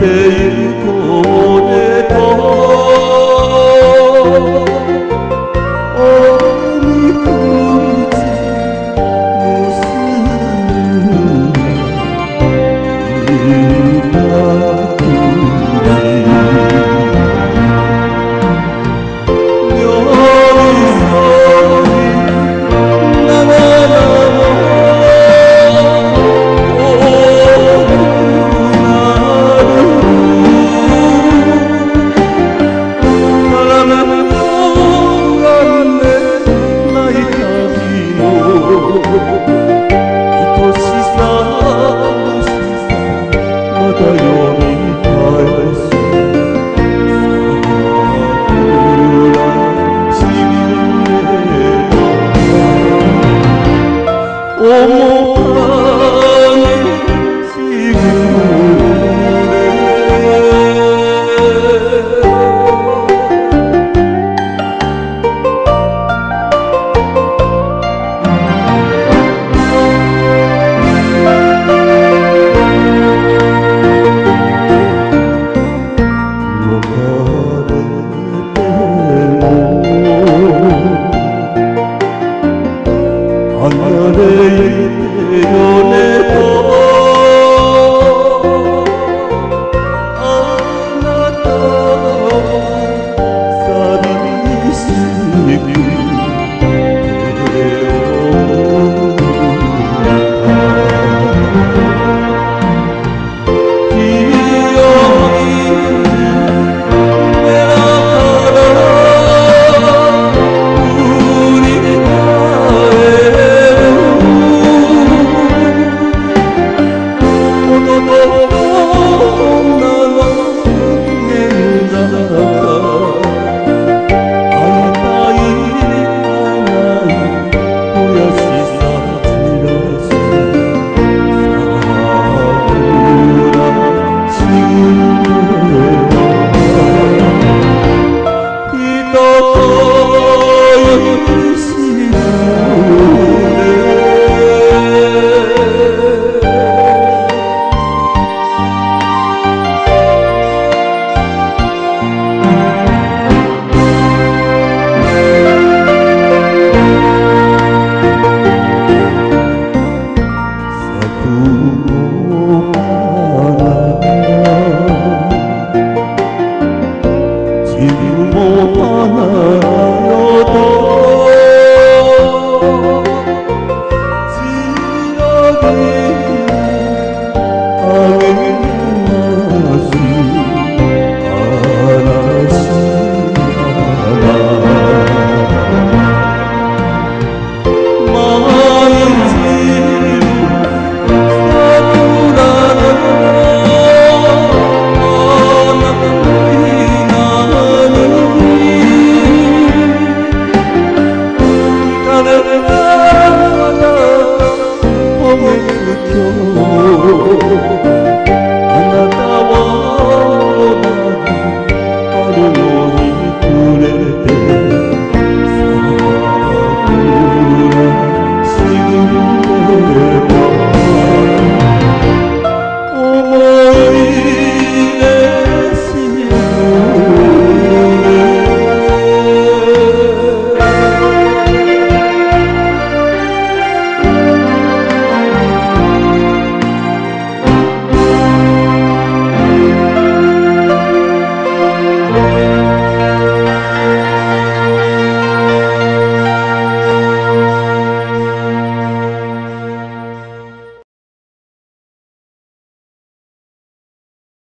teu ¿Cómo